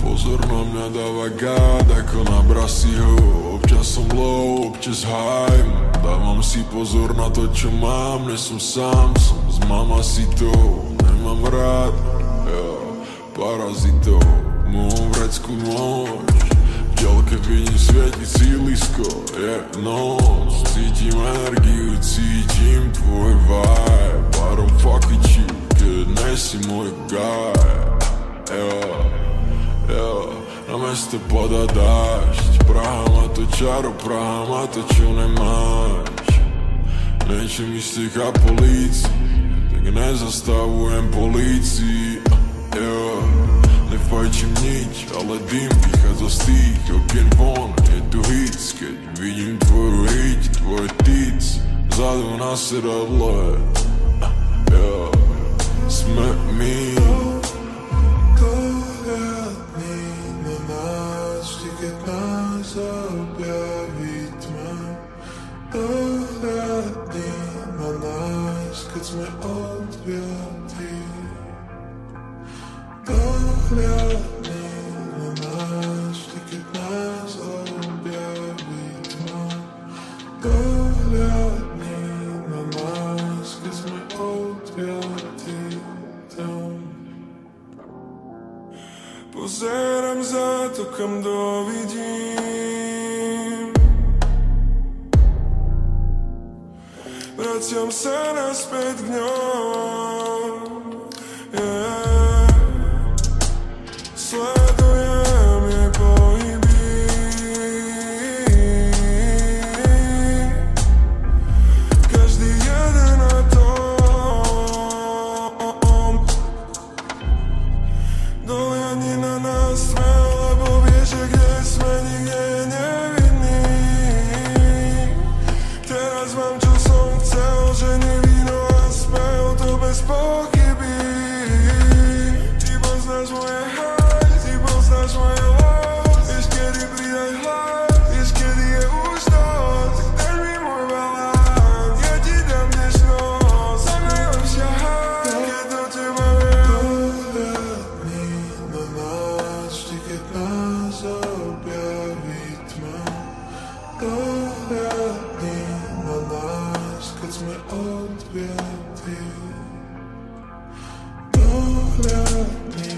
Pozor na mňa dáva gád ako na brasiho. Občas som low, občas high. Dávam si pozor na to čo mám Nie som sám, som s mamasitou Nemám rád, yeah, parazitov. Mojom vrecku noč Дjelke pinji sveti silisko je noć Citim energiju, citim tvoj vibe Barom fucking you, kad nisi moj guy Evo, evo, na meste pada dašć Prahama to čaro, prahama to čune mač Neće mi stiha polici, tek ne zastavujem policiji vychádza z tých okien von Je tu hit, keď vidím tvoju hit, tvoj tic Zadu na sedadle yeah. Sme my Dohľadni na nás, vždy keď nás objaví tma. Odviatí tam. Pozerám za to, kam dovidím Vraciam sa naspäť k ňom Cause my old will. Don't let me